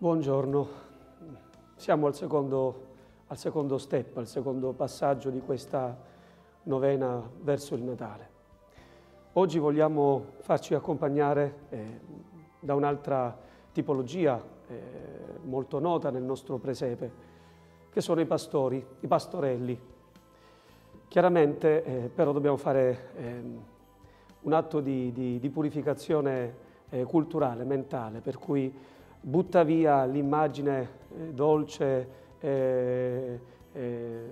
Buongiorno, siamo al secondo, al secondo, step, al secondo passaggio di questa novena verso il Natale. Oggi vogliamo farci accompagnare eh, da un'altra tipologia eh, molto nota nel nostro presepe, che sono i pastori, i pastorelli. Chiaramente eh, però dobbiamo fare ehm, un atto di, di, di purificazione eh, culturale, mentale, per cui butta via l'immagine eh, dolce, eh, eh,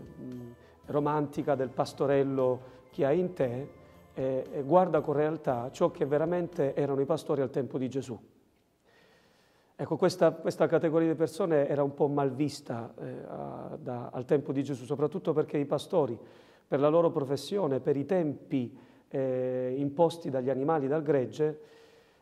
romantica del pastorello che hai in te e guarda con realtà ciò che veramente erano i pastori al tempo di Gesù. Ecco, questa, questa categoria di persone era un po' mal vista eh, a, da, al tempo di Gesù, soprattutto perché i pastori, per la loro professione, per i tempi eh, imposti dagli animali, dal gregge,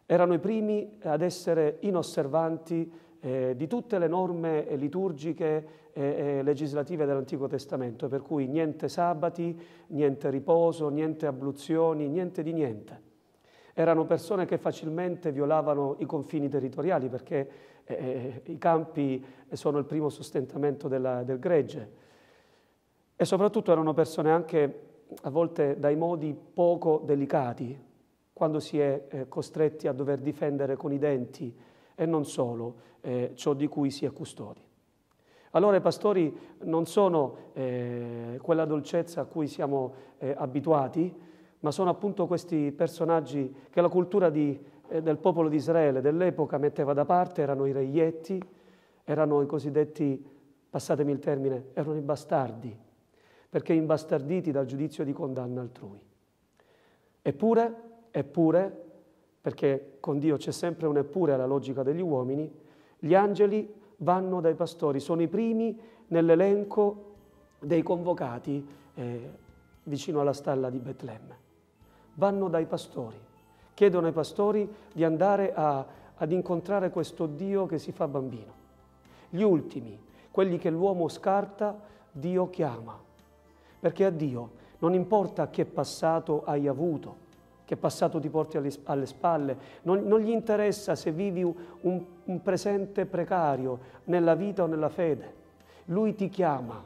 erano i primi ad essere inosservanti eh, di tutte le norme liturgiche e legislative dell'Antico Testamento, per cui niente sabati, niente riposo, niente abluzioni, niente di niente. Erano persone che facilmente violavano i confini territoriali perché eh, eh i campi sono il primo sostentamento della, del gregge e soprattutto erano persone anche a volte dai modi poco delicati, quando si è eh, costretti a dover difendere con i denti e non solo eh, ciò di cui si è custodi. Allora i pastori non sono eh, quella dolcezza a cui siamo eh, abituati, ma sono appunto questi personaggi che la cultura di, eh, del popolo di Israele dell'epoca metteva da parte, erano i reietti, erano i cosiddetti, passatemi il termine, erano i bastardi, perché imbastarditi dal giudizio di condanna altrui. Eppure Eppure, perché con Dio c'è sempre un eppure alla logica degli uomini, gli angeli vanno dai pastori, sono i primi nell'elenco dei convocati eh, vicino alla stalla di Betlemme. Vanno dai pastori, chiedono ai pastori di andare a, ad incontrare questo Dio che si fa bambino. Gli ultimi, quelli che l'uomo scarta, Dio chiama, perché a Dio non importa che passato hai avuto, che passato ti porti alle, alle spalle, non, non, gli interessa se vivi un, un presente precario nella vita o nella fede. Lui ti chiama,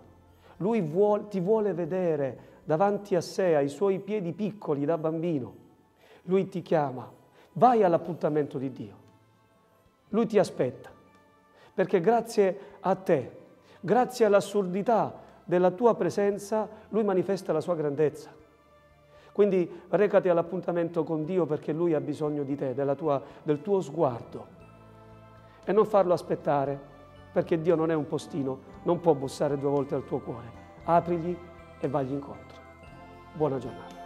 lui vuol, ti vuole vedere davanti a sé, ai suoi piedi piccoli da bambino. Lui ti chiama, vai all'appuntamento di Dio. Lui ti aspetta, perché grazie a te, grazie all'assurdità della tua presenza, Lui manifesta la sua grandezza. Quindi recati all'appuntamento con Dio perché Lui ha bisogno di te, tua, del tuo sguardo. E non farlo aspettare, perché Dio non è un postino, non può bussare due volte al tuo cuore. Aprigli e vagli incontro. Buona giornata.